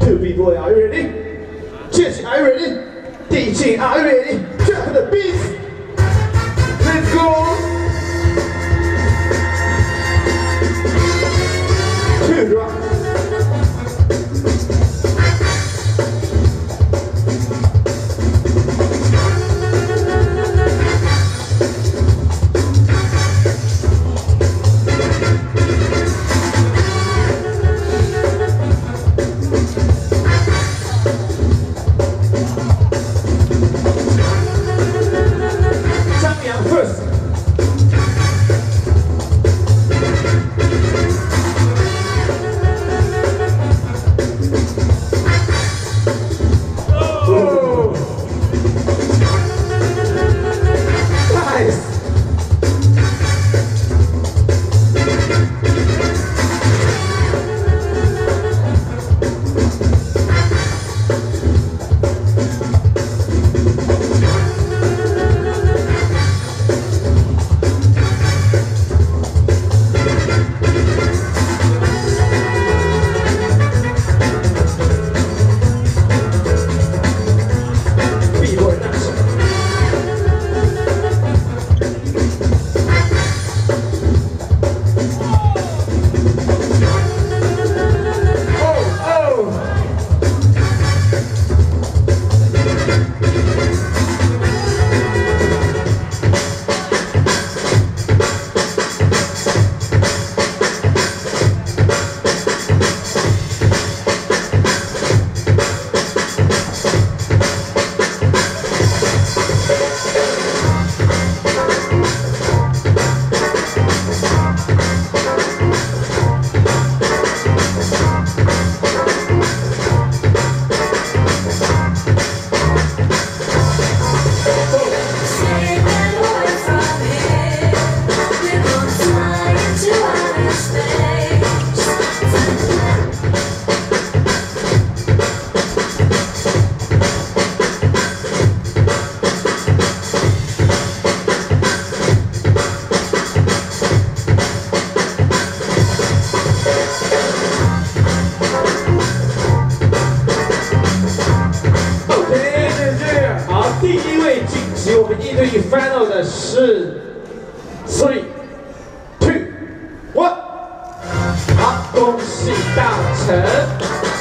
Two people, are you ready? Jesse, are you ready? DJ, are you ready? 我们一对一 final 的是 three two one。好，恭喜大成。